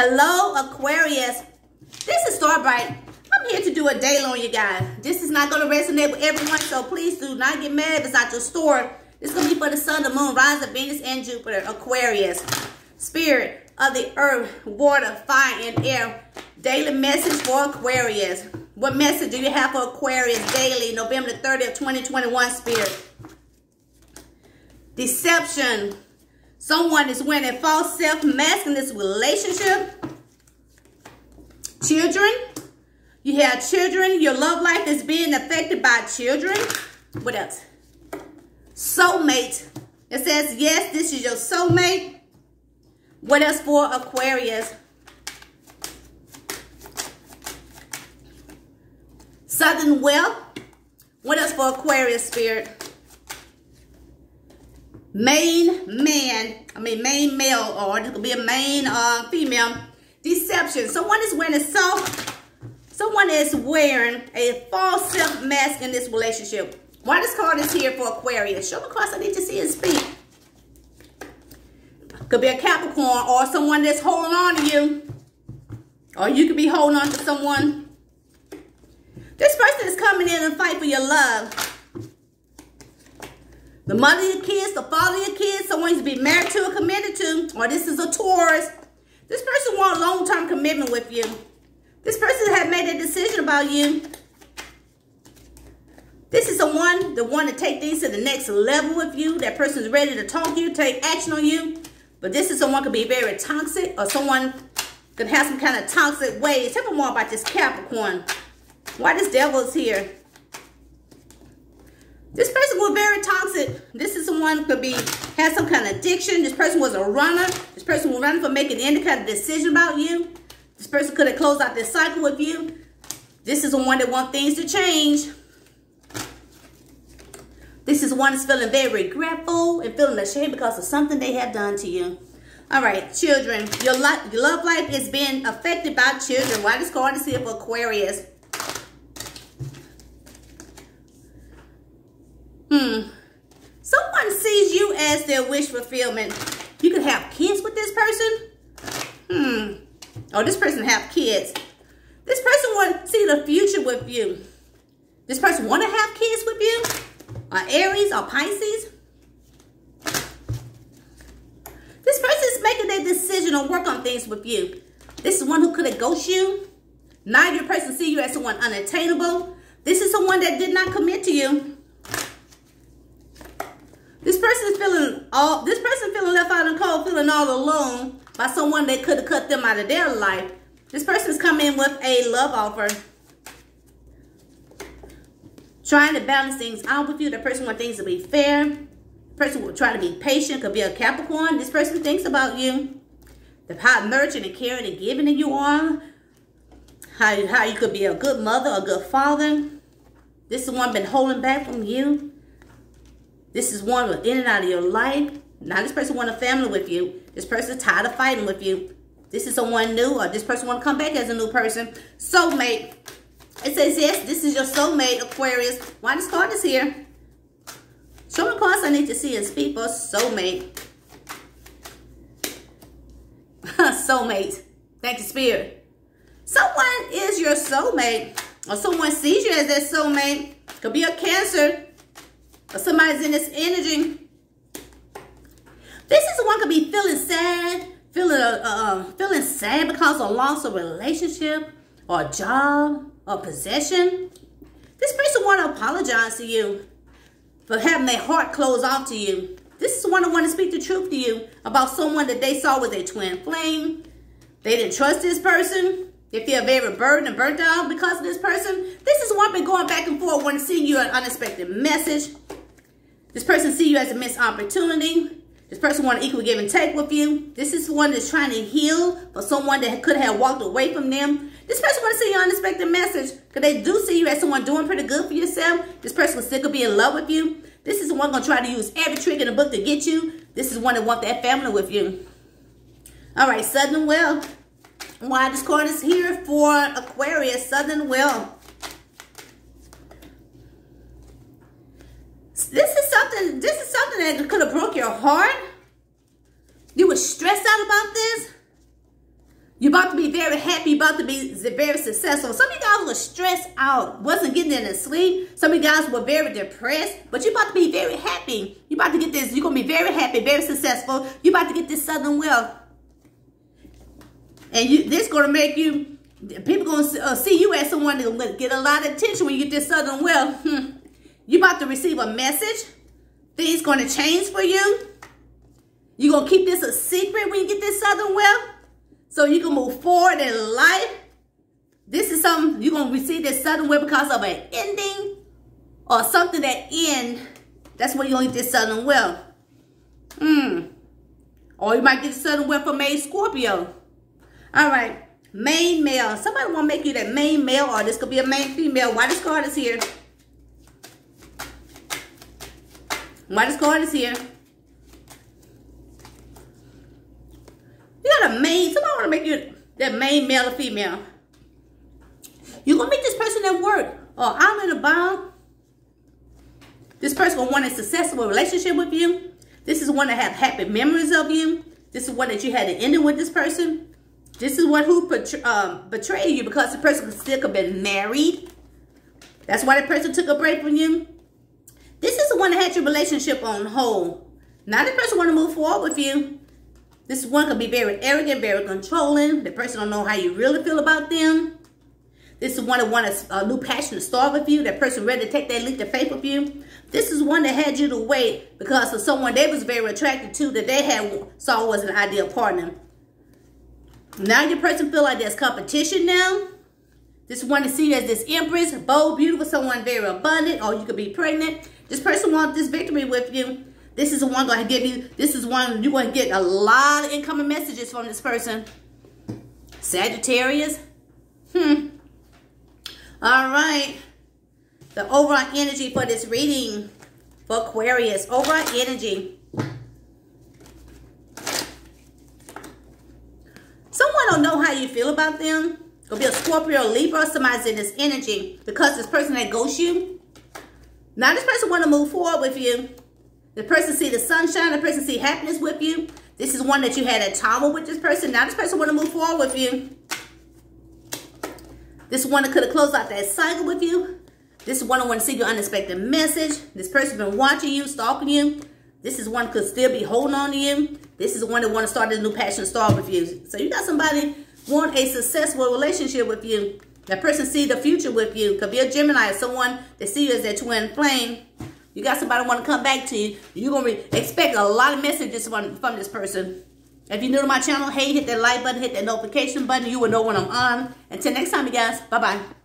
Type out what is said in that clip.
Hello, Aquarius. This is Starbright. I'm here to do a daily on you guys. This is not going to resonate with everyone, so please do not get mad if it's not your store. This is going to be for the sun, the moon, rise of Venus, and Jupiter. Aquarius. Spirit of the earth, water, fire, and air. Daily message for Aquarius. What message do you have for Aquarius daily, November 30th, 2021, Spirit? Deception. Someone is wearing a false self-mask in this relationship. Children. You have children. Your love life is being affected by children. What else? Soulmate. It says, yes, this is your soulmate. What else for Aquarius? Sudden wealth. What else for Aquarius spirit? Main man, I mean main male, or it could be a main uh, female. Deception. Someone is wearing a self, someone is wearing a false self mask in this relationship. Why this card is here for Aquarius? Show me cards I need to see and speak. Could be a Capricorn or someone that's holding on to you. Or you could be holding on to someone. This person is coming in and fight for your love. The mother of your kids, the father of your kids, someone to be married to or committed to, or this is a Taurus. This person wants long-term commitment with you. This person has made a decision about you. This is someone that want to take things to the next level with you. That person is ready to talk to you, take action on you. But this is someone could be very toxic or someone could have some kind of toxic ways. Tell me more about this Capricorn. Why this devil is here? This person was very toxic. This is someone could be has some kind of addiction. This person was a runner. This person was running for making any kind of decision about you. This person could have closed out this cycle with you. This is the one that wants things to change. This is one that's feeling very regretful and feeling ashamed because of something they have done to you. All right, children, your, your love life is being affected by children. Why this card is here for Aquarius? Hmm. Someone sees you as their wish fulfillment. You could have kids with this person. Hmm. Oh, this person have kids. This person want to see the future with you. This person want to have kids with you. Or Aries or Pisces. This person is making their decision or work on things with you. This is one who could have ghosted you. Neither person see you as someone unattainable. This is someone that did not commit to you. This person is feeling all this person feeling left out and cold, feeling all alone by someone that could have cut them out of their life. This person's coming with a love offer. Trying to balance things out with you. The person wants things to be fair. The person will try to be patient. Could be a Capricorn. This person thinks about you. The how nurturing and caring and giving that you are. How, how you could be a good mother, a good father. This is one been holding back from you. This is one in and out of your life. Now this person want a family with you. This person tired of fighting with you. This is someone new or this person want to come back as a new person. Soulmate. It says, yes, this is your soulmate, Aquarius. Why this card is here? Show me cards I need to see speak for soulmate. soulmate. Thank you, Spirit. Someone is your soulmate. Or someone sees you as their soulmate. Could be a Cancer. Somebody's in this energy. This is one could be feeling sad, feeling uh, uh, feeling sad because of loss of relationship or job or possession. This person want to apologize to you for having their heart closed off to you. This is one that want to speak the truth to you about someone that they saw with a twin flame. They didn't trust this person. They feel very burdened and burnt out because of this person. This is one been going back and forth, want to send you an unexpected message. This person see you as a missed opportunity. This person want to equal give and take with you. This is one that's trying to heal for someone that could have walked away from them. This person want to see you unexpected message because they do see you as someone doing pretty good for yourself. This person will still be in love with you. This is the one going to try to use every trick in the book to get you. This is one that want that family with you. All right, Sudden Wealth. Why this card is here for Aquarius, Sudden Wealth. This is something, this is something that could have broke your heart. You were stressed out about this. You're about to be very happy, about to be very successful. Some of you guys were stressed out, wasn't getting any sleep. Some of you guys were very depressed, but you're about to be very happy. You're about to get this, you're going to be very happy, very successful. You're about to get this sudden wealth. And you, this going to make you, people going to uh, see you as someone that get a lot of attention when you get this sudden wealth. You're about to receive a message. Things going to change for you. You're going to keep this a secret when you get this sudden wealth so you can move forward in life. This is something you're going to receive this sudden wealth because of an ending or something that end. That's when you're going to get this sudden wealth. Hmm. Or you might get sudden wealth from a Scorpio. All right. Main male. Somebody want to make you that main male or this could be a main female. Why this card is here? This card is here? You got a main, somebody want to make you that main male or female. You're going to meet this person at work Or I'm in a bar. This person to want a successful relationship with you. This is one that have happy memories of you. This is one that you had to end with this person. This is one who betray, um, betrayed you because the person still could have been married. That's why the person took a break from you. This is the one that had your relationship on hold. Now the person want to move forward with you. This one could be very arrogant, very controlling. The person don't know how you really feel about them. This is one that want a, a new passion to start with you. That person ready to take that leap of faith with you. This is one that had you to wait because of someone they was very attracted to that they had saw was an ideal partner. Now your person feel like there's competition now. This one to see as this empress, bold, beautiful, someone very abundant, or you could be pregnant. This person wants this victory with you. This is the one going to give you, this is one you're going to get a lot of incoming messages from this person. Sagittarius. Hmm. All right. The overall energy for this reading for Aquarius. Overall energy. Someone don't know how you feel about them. Could be a Scorpio, Libra, somebody's in this energy because this person that ghosts you. Now this person want to move forward with you. The person see the sunshine. The person see happiness with you. This is one that you had a trauma with this person. Now this person want to move forward with you. This one that could have closed out that cycle with you. This one that want to see your unexpected message. This person been watching you, stalking you. This is one could still be holding on to you. This is one that want to start a new passion start with you. So you got somebody want a successful relationship with you. That person see the future with you. Could be a Gemini, someone that see you as their twin flame. You got somebody want to come back to you. You're going to expect a lot of messages from, from this person. If you're new to my channel, hey, hit that like button, hit that notification button. You will know when I'm on. Until next time, you guys. Bye-bye.